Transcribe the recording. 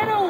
get away.